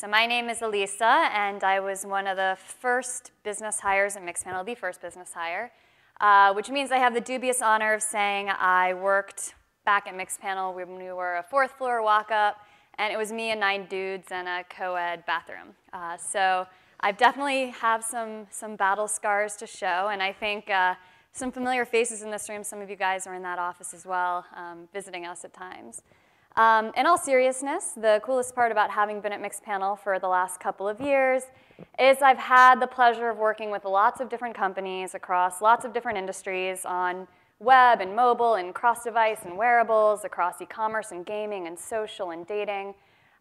So my name is Aliisa, and I was one of the first business hires at Mixpanel, the first business hire, uh, which means I have the dubious honor of saying I worked back at Mixpanel when we were a fourth floor walk-up, and it was me and nine dudes in a co-ed bathroom. Uh, so I definitely have some, some battle scars to show, and I think uh, some familiar faces in this room. Some of you guys are in that office as well, um, visiting us at times. Um, in all seriousness, the coolest part about having been at Mixpanel for the last couple of years is I've had the pleasure of working with lots of different companies across lots of different industries on web and mobile and cross-device and wearables, across e-commerce and gaming and social and dating.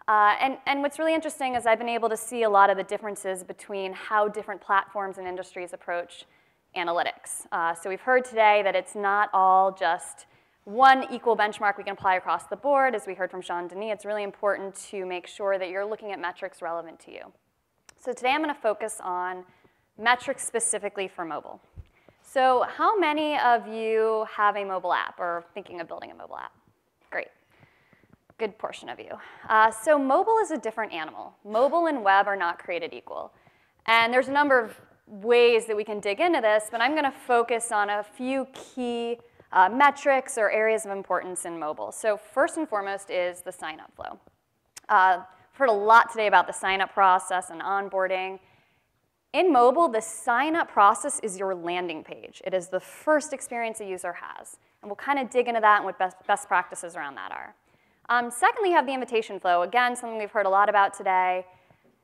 Uh, and, and what's really interesting is I've been able to see a lot of the differences between how different platforms and industries approach analytics. Uh, so we've heard today that it's not all just one equal benchmark we can apply across the board. As we heard from Jean Denis, it's really important to make sure that you're looking at metrics relevant to you. So today I'm going to focus on metrics specifically for mobile. So how many of you have a mobile app or thinking of building a mobile app? Great. Good portion of you. Uh, so mobile is a different animal. Mobile and web are not created equal. And there's a number of ways that we can dig into this, but I'm going to focus on a few key uh, metrics or areas of importance in mobile. So first and foremost is the sign-up flow. Uh, I've heard a lot today about the sign-up process and onboarding. In mobile, the sign-up process is your landing page. It is the first experience a user has. And we'll kind of dig into that and what best, best practices around that are. Um, secondly, you have the invitation flow. Again, something we've heard a lot about today.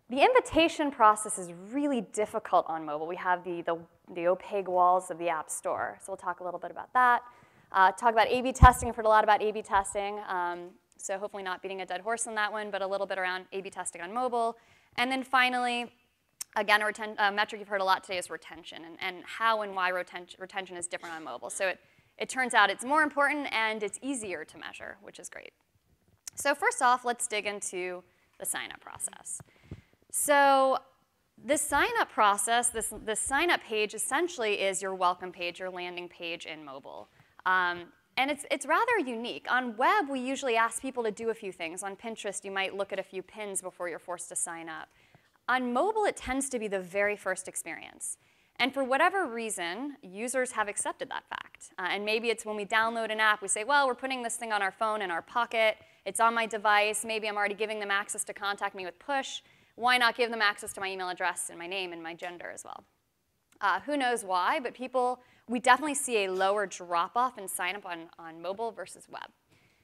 The invitation process is really difficult on mobile. We have the, the, the opaque walls of the App Store. So we'll talk a little bit about that. Uh, talk about A-B testing. I've heard a lot about A-B testing. Um, so hopefully not beating a dead horse on that one, but a little bit around A-B testing on mobile. And then finally, again, a, reten- a metric you've heard a lot today is retention and, and how and why retention, retention is different on mobile. So it, it turns out it's more important and it's easier to measure, which is great. So first off, let's dig into the sign-up process. So the sign-up process, this, this sign-up page essentially is your welcome page, your landing page in mobile. Um, and it's, it's rather unique. On web, we usually ask people to do a few things. On Pinterest, you might look at a few pins before you're forced to sign up. On mobile, it tends to be the very first experience. And for whatever reason, users have accepted that fact. Uh, and maybe it's when we download an app, we say, well, we're putting this thing on our phone in our pocket. It's on my device. Maybe I'm already giving them access to contact me with push why not give them access to my email address and my name and my gender as well? Uh, who knows why, but people, we definitely see a lower drop-off in sign-up on, on mobile versus web.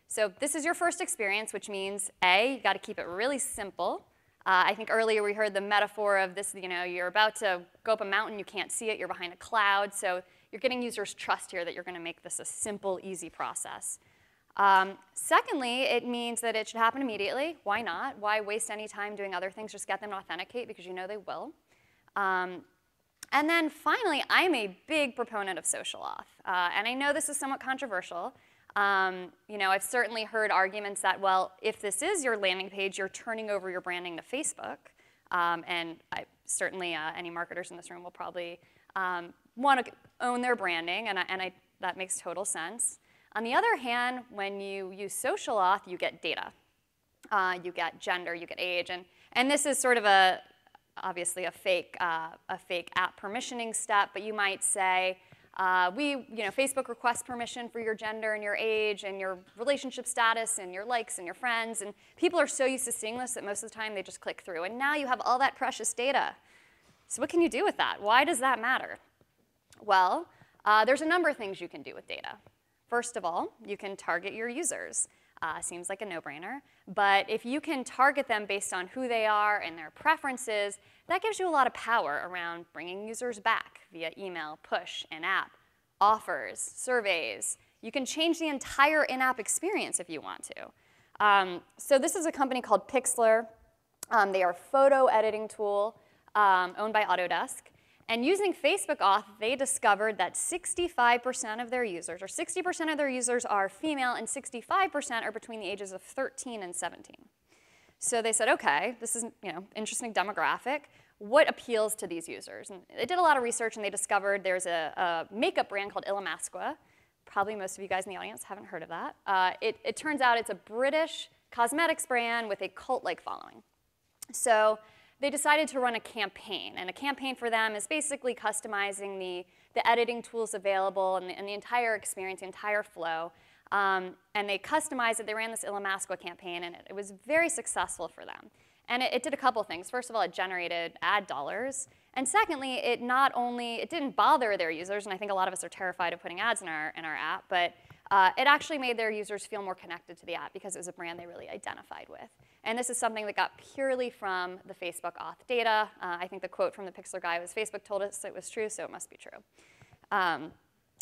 So this is your first experience, which means A, you got to keep it really simple. Uh, I think earlier we heard the metaphor of this, you know, you're about to go up a mountain, you can't see it, you're behind a cloud. So you're getting users' trust here that you're going to make this a simple, easy process. Um, secondly, it means that it should happen immediately. Why not? Why waste any time doing other things? Just get them to authenticate because you know they will. Um, and then finally, I'm a big proponent of social auth. Uh, and I know this is somewhat controversial. Um, you know, I've certainly heard arguments that, well, if this is your landing page, you're turning over your branding to Facebook. Um, and I, certainly uh, any marketers in this room will probably um, want to own their branding, and, I, and I, that makes total sense. On the other hand, when you use social auth, you get data. Uh, you get gender, you get age, and, and this is sort of a, obviously a fake, uh, a fake app permissioning step, but you might say, uh, we, you know, Facebook requests permission for your gender and your age and your relationship status and your likes and your friends, and people are so used to seeing this that most of the time they just click through, and now you have all that precious data. So what can you do with that? Why does that matter? Well, uh, there's a number of things you can do with data. First of all, you can target your users. Uh, seems like a no-brainer. But if you can target them based on who they are and their preferences, that gives you a lot of power around bringing users back via email, push, in-app, offers, surveys. You can change the entire in-app experience if you want to. Um, so this is a company called Pixlr. Um, they are a photo editing tool um, owned by Autodesk. And using Facebook Auth, they discovered that 65% of their users, or 60% of their users are female, and 65% are between the ages of 13 and 17. So they said, okay, this is you know interesting demographic. What appeals to these users? And they did a lot of research, and they discovered there's a, a makeup brand called Illamasqua. Probably most of you guys in the audience haven't heard of that. Uh, it, it turns out it's a British cosmetics brand with a cult-like following. So they decided to run a campaign. And a campaign for them is basically customizing the, the editing tools available and the, and the entire experience, the entire flow. Um, and they customized it. They ran this Illamasqua campaign, and it, it was very successful for them. And it, it, did a couple things. First of all, it generated ad dollars. And secondly, it not only, it didn't bother their users, and I think a lot of us are terrified of putting ads in our, in our app, but uh, it actually made their users feel more connected to the app because it was a brand they really identified with. And this is something that got purely from the Facebook auth data. Uh, I think the quote from the Pixlr guy was, Facebook told us it was true, so it must be true. Um,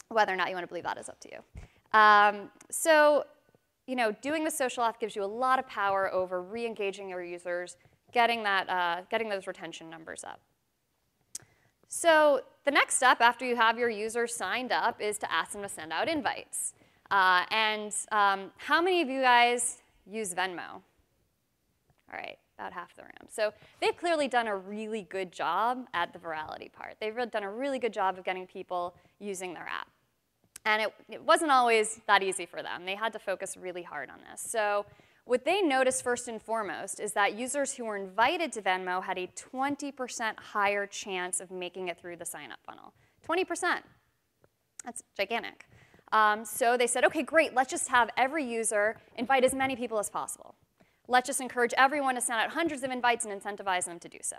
whether or not you want to believe that is up to you. Um, so, you know, doing the social auth gives you a lot of power over re-engaging your users, getting, that, uh, getting those retention numbers up. So the next step after you have your users signed up is to ask them to send out invites. Uh, and um, how many of you guys use Venmo? All right, about half the room. So they've clearly done a really good job at the virality part. They've done a really good job of getting people using their app. And it, it wasn't always that easy for them. They had to focus really hard on this. So what they noticed first and foremost is that users who were invited to Venmo had a 20% higher chance of making it through the sign-up funnel. 20%. That's gigantic. Um, so they said, okay, great, let's just have every user invite as many people as possible. Let's just encourage everyone to send out hundreds of invites and incentivize them to do so.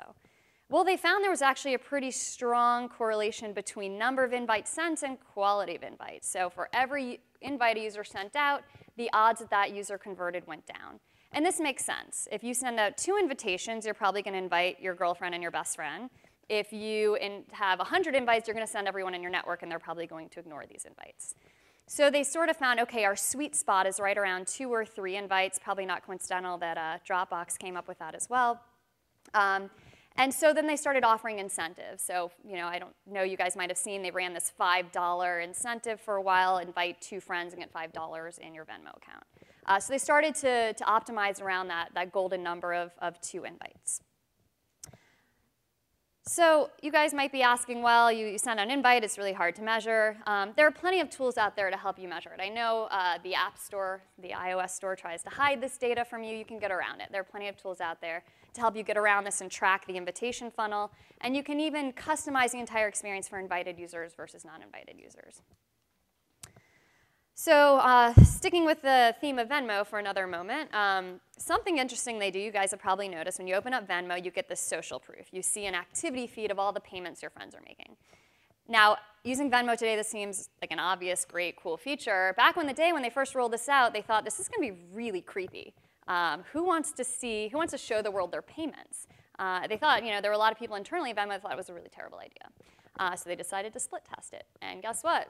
Well, they found there was actually a pretty strong correlation between number of invites sent and quality of invites. So for every invite a user sent out, the odds that that user converted went down. And this makes sense. If you send out two invitations, you're probably going to invite your girlfriend and your best friend. If you have 100 invites, you're going to send everyone in your network, and they're probably going to ignore these invites. So they sort of found, okay, our sweet spot is right around two or three invites. Probably not coincidental that uh, Dropbox came up with that as well. Um, and so then they started offering incentives. So, you know, I don't know, you guys might have seen they ran this $5 incentive for a while, invite two friends and get $5 in your Venmo account. Uh, so they started to, to optimize around that, that golden number of, of two invites. So you guys might be asking, well, you, you send an invite, it's really hard to measure. Um, there are plenty of tools out there to help you measure it. I know uh, the App Store, the iOS Store tries to hide this data from you. You can get around it. There are plenty of tools out there to help you get around this and track the invitation funnel. And you can even customize the entire experience for invited users versus non-invited users. So uh, sticking with the theme of Venmo for another moment, um, something interesting they do, you guys have probably noticed, when you open up Venmo, you get this social proof. You see an activity feed of all the payments your friends are making. Now, using Venmo today, this seems like an obvious, great, cool feature. Back in the day when they first rolled this out, they thought this is going to be really creepy. Um, who wants to see, who wants to show the world their payments? Uh, they thought, you know, there were a lot of people internally at Venmo that thought it was a really terrible idea. Uh, so they decided to split test it. And guess what?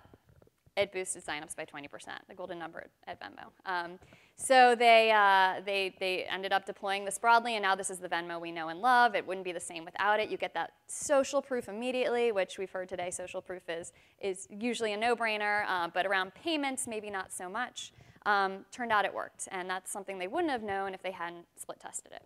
It boosted signups by 20%, the golden number at Venmo. Um, so they, uh, they, they ended up deploying this broadly, and now this is the Venmo we know and love. It wouldn't be the same without it. You get that social proof immediately, which we've heard today social proof is, is usually a no-brainer, uh, but around payments, maybe not so much. Um, turned out it worked, and that's something they wouldn't have known if they hadn't split tested it.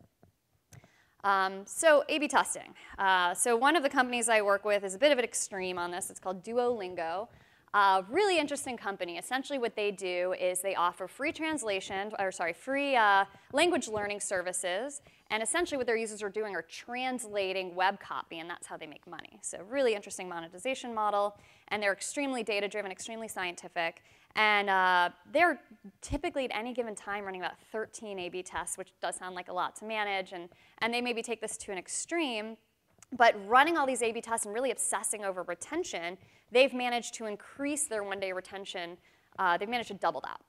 Um, so A-B testing. Uh, so one of the companies I work with is a bit of an extreme on this. It's called Duolingo. A really interesting company. Essentially what they do is they offer free translation, or sorry, free uh, language learning services, and essentially what their users are doing are translating web copy, and that's how they make money. So really interesting monetization model, and they're extremely data-driven, extremely scientific, and uh, they're typically at any given time running about 13 A-B tests, which does sound like a lot to manage, and, and they maybe take this to an extreme, but running all these A-B tests and really obsessing over retention they've managed to increase their one-day retention. Uh, they've managed to double that.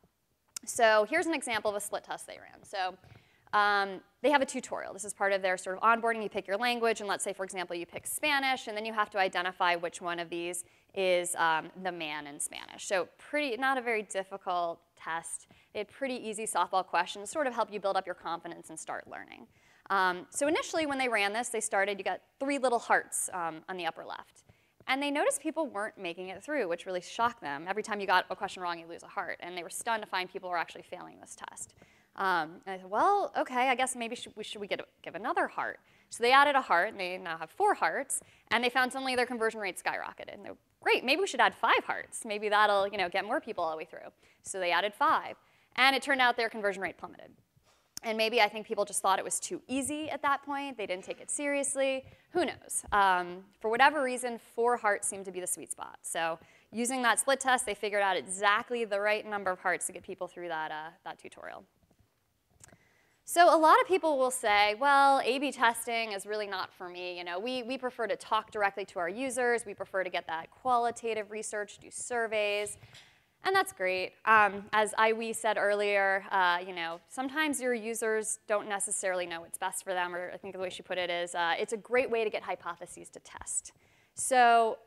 So here's an example of a split test they ran. So um, they have a tutorial. This is part of their sort of onboarding. You pick your language, and let's say, for example, you pick Spanish, and then you have to identify which one of these is um, the man in Spanish. So pretty, not a very difficult test. They had pretty easy softball questions, sort of help you build up your confidence and start learning. Um, so initially, when they ran this, they started, you got three little hearts um, on the upper left. And they noticed people weren't making it through, which really shocked them. Every time you got a question wrong, you lose a heart. And they were stunned to find people were actually failing this test. Um, and I said, well, okay, I guess maybe should we should we get, give another heart. So they added a heart, and they now have four hearts, and they found suddenly their conversion rate skyrocketed. And they're, great, maybe we should add five hearts. Maybe that'll you know, get more people all the way through. So they added five. And it turned out their conversion rate plummeted. And maybe I think people just thought it was too easy at that point. They didn't take it seriously. Who knows? Um, for whatever reason, four hearts seemed to be the sweet spot. So using that split test, they figured out exactly the right number of hearts to get people through that, uh, that tutorial. So a lot of people will say, well, A-B testing is really not for me. You know, we, we prefer to talk directly to our users. We prefer to get that qualitative research, do surveys. And that's great. Um, as Iwi said earlier, uh, you know, sometimes your users don't necessarily know what's best for them, or I think the way she put it is, uh, it's a great way to get hypotheses to test. So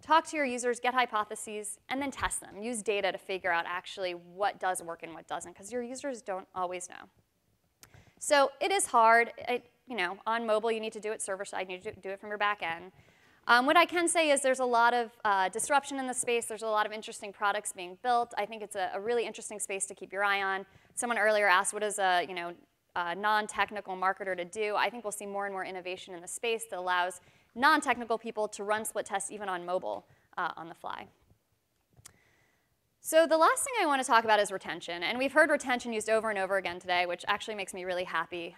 talk to your users, get hypotheses, and then test them. Use data to figure out actually what does work and what doesn't, because your users don't always know. So it is hard. It, you know, on mobile, you need to do it server side. You need to do it from your back end. Um, what I can say is there's a lot of uh, disruption in the space. There's a lot of interesting products being built. I think it's a, a, really interesting space to keep your eye on. Someone earlier asked, what is a, you know, non-technical marketer to do? I think we'll see more and more innovation in the space that allows non-technical people to run split tests even on mobile uh, on the fly. So the last thing I want to talk about is retention. And we've heard retention used over and over again today, which actually makes me really happy.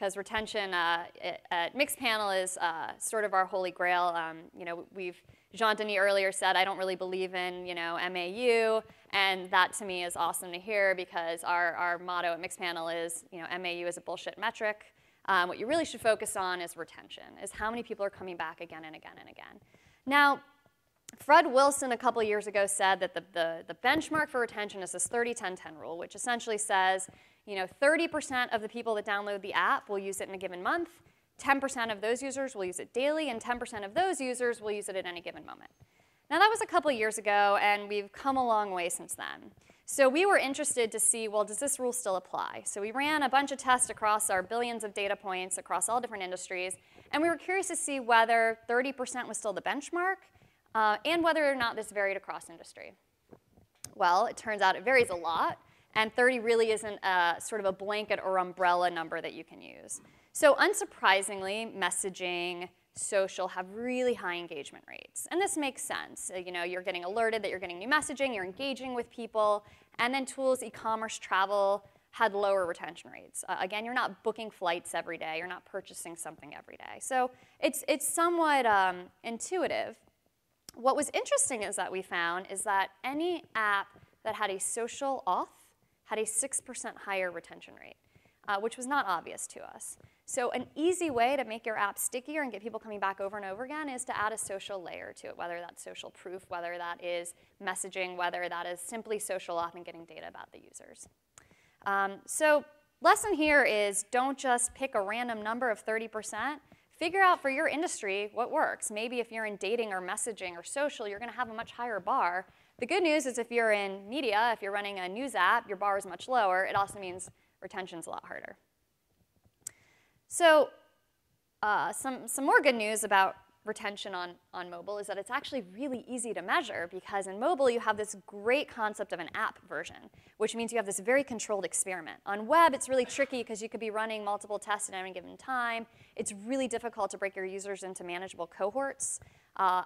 Because retention uh, at Mixpanel is uh, sort of our holy grail. Um, you know, we've Jean Denis earlier said, I don't really believe in you know MAU, and that to me is awesome to hear because our, our motto at Mixpanel is you know MAU is a bullshit metric. Um, what you really should focus on is retention, is how many people are coming back again and again and again. Now, Fred Wilson a couple years ago said that the, the, the benchmark for retention is this 30-10-10 rule, which essentially says, you know, 30% of the people that download the app will use it in a given month, 10% of those users will use it daily, and 10% of those users will use it at any given moment. Now that was a couple years ago, and we've come a long way since then. So we were interested to see, well, does this rule still apply? So we ran a bunch of tests across our billions of data points across all different industries, and we were curious to see whether 30% was still the benchmark, uh, and whether or not this varied across industry. Well, it turns out it varies a lot, and 30 really isn't a, sort of a blanket or umbrella number that you can use. So unsurprisingly, messaging, social have really high engagement rates. And this makes sense. Uh, you know, you're getting alerted that you're getting new messaging, you're engaging with people, and then tools, e-commerce, travel, had lower retention rates. Uh, again, you're not booking flights every day, you're not purchasing something every day. So it's, it's somewhat um, intuitive, what was interesting is that we found is that any app that had a social auth had a 6% higher retention rate, uh, which was not obvious to us. So an easy way to make your app stickier and get people coming back over and over again is to add a social layer to it, whether that's social proof, whether that is messaging, whether that is simply social auth and getting data about the users. Um, so lesson here is don't just pick a random number of 30%, figure out for your industry what works. Maybe if you're in dating or messaging or social, you're going to have a much higher bar. The good news is if you're in media, if you're running a news app, your bar is much lower. It also means retention's a lot harder. So uh, some, some more good news about retention on, on mobile is that it's actually really easy to measure because in mobile you have this great concept of an app version, which means you have this very controlled experiment. On web, it's really tricky because you could be running multiple tests at any given time. It's really difficult to break your users into manageable cohorts. Uh,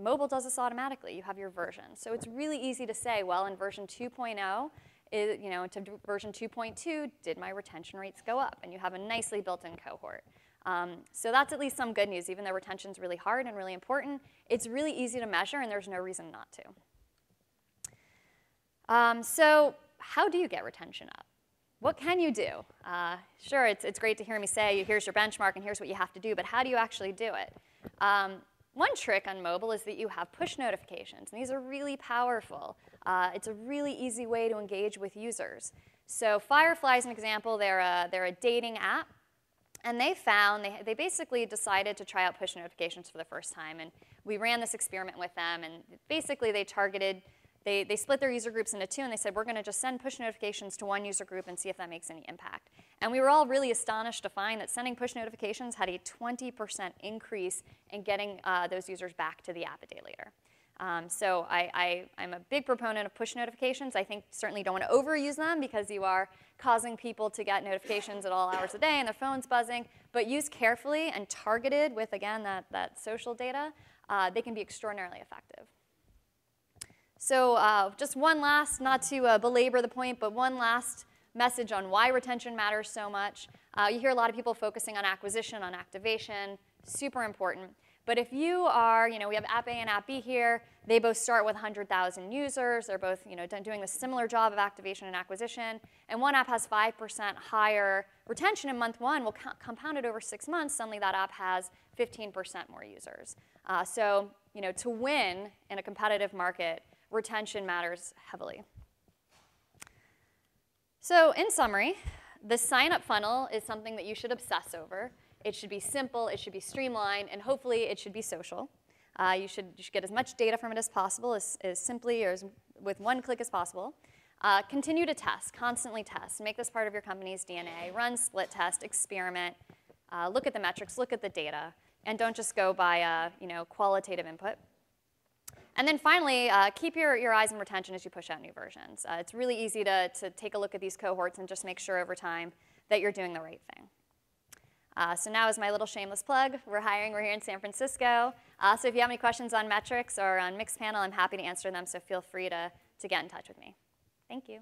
mobile does this automatically. You have your version. So it's really easy to say, well, in version 2.0, you know, to version 2.2, did my retention rates go up? And you have a nicely built-in cohort. Um, so that's at least some good news. Even though retention is really hard and really important, it's really easy to measure and there's no reason not to. Um, so how do you get retention up? What can you do? Uh, sure, it's, it's great to hear me say, here's your benchmark and here's what you have to do, but how do you actually do it? Um, one trick on mobile is that you have push notifications, and these are really powerful. Uh, it's a really easy way to engage with users. So Firefly is an example. They're a, they're a dating app and they found, they, they basically decided to try out push notifications for the first time. And we ran this experiment with them. And basically, they targeted, they, they split their user groups into two. And they said, we're going to just send push notifications to one user group and see if that makes any impact. And we were all really astonished to find that sending push notifications had a 20% increase in getting uh, those users back to the app a day later. Um, so I, am a big proponent of push notifications. I think certainly don't want to overuse them because you are causing people to get notifications at all hours of the day and their phone's buzzing. But used carefully and targeted with, again, that, that social data, uh, they can be extraordinarily effective. So uh, just one last, not to uh, belabor the point, but one last message on why retention matters so much. Uh, you hear a lot of people focusing on acquisition, on activation, super important. But if you are, you know, we have App A and App B here. They both start with 100,000 users. They're both, you know, doing a similar job of activation and acquisition. And one app has 5% higher retention in month one. Well, compounded over six months, suddenly that app has 15% more users. Uh, so, you know, to win in a competitive market, retention matters heavily. So in summary, the sign-up funnel is something that you should obsess over. It should be simple, it should be streamlined, and hopefully it should be social. Uh, you, should, you should get as much data from it as possible, as, as simply or as, with one click as possible. Uh, continue to test, constantly test. Make this part of your company's DNA. Run split test, experiment, uh, look at the metrics, look at the data, and don't just go by uh, you know, qualitative input. And then finally, uh, keep your, your eyes on retention as you push out new versions. Uh, it's really easy to, to take a look at these cohorts and just make sure over time that you're doing the right thing. Uh, so now is my little shameless plug. We're hiring, we're here in San Francisco. Uh, so if you have any questions on metrics or on Mixpanel, I'm happy to answer them, so feel free to, to get in touch with me. Thank you.